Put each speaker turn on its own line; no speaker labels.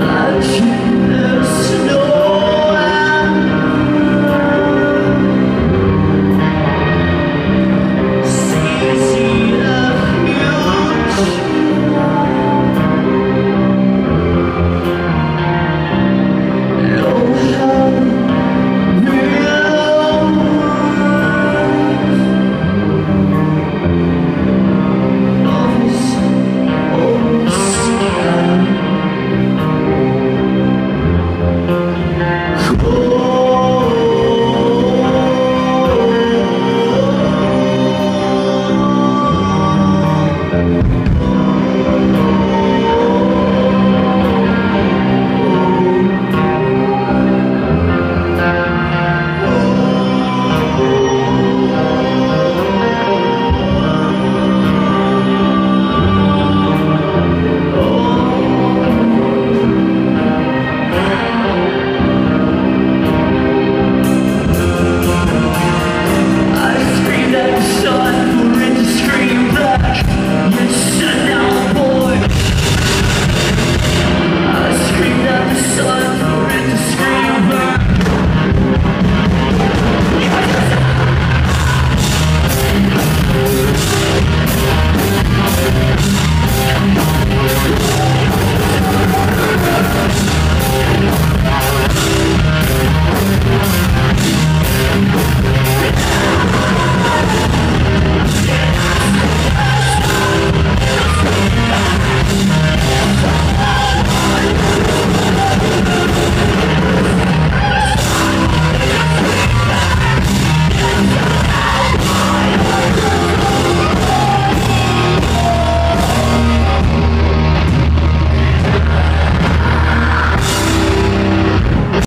I